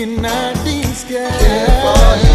cannot be scared.